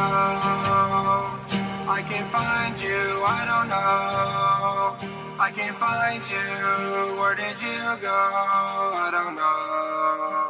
I can't find you, I don't know. I can't find you, where did you go? I don't know.